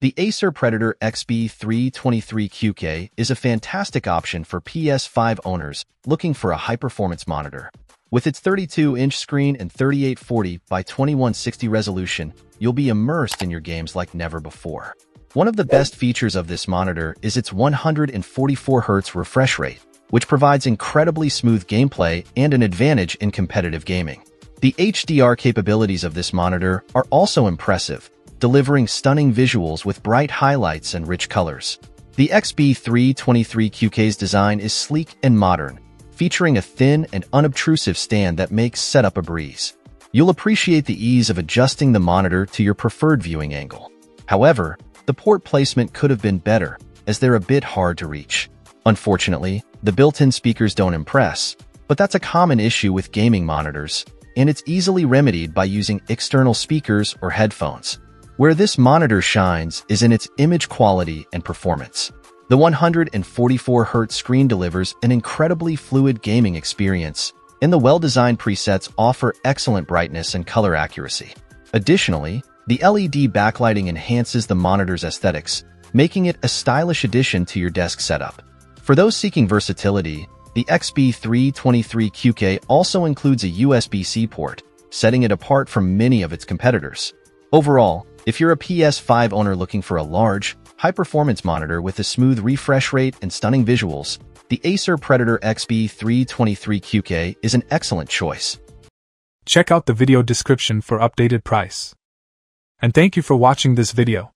The Acer Predator XB323QK is a fantastic option for PS5 owners looking for a high-performance monitor. With its 32-inch screen and 3840 by 2160 resolution, you'll be immersed in your games like never before. One of the best features of this monitor is its 144Hz refresh rate, which provides incredibly smooth gameplay and an advantage in competitive gaming. The HDR capabilities of this monitor are also impressive, delivering stunning visuals with bright highlights and rich colors. The XB323QK's design is sleek and modern, featuring a thin and unobtrusive stand that makes setup a breeze. You'll appreciate the ease of adjusting the monitor to your preferred viewing angle. However, the port placement could have been better, as they're a bit hard to reach. Unfortunately, the built-in speakers don't impress, but that's a common issue with gaming monitors, and it's easily remedied by using external speakers or headphones. Where this monitor shines is in its image quality and performance. The 144Hz screen delivers an incredibly fluid gaming experience, and the well-designed presets offer excellent brightness and color accuracy. Additionally, the LED backlighting enhances the monitor's aesthetics, making it a stylish addition to your desk setup. For those seeking versatility, the XB323QK also includes a USB-C port, setting it apart from many of its competitors. Overall, if you're a PS5 owner looking for a large, high-performance monitor with a smooth refresh rate and stunning visuals, the Acer Predator XB323QK is an excellent choice. Check out the video description for updated price. And thank you for watching this video.